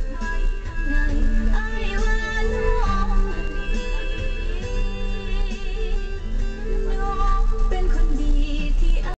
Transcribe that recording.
Christmas.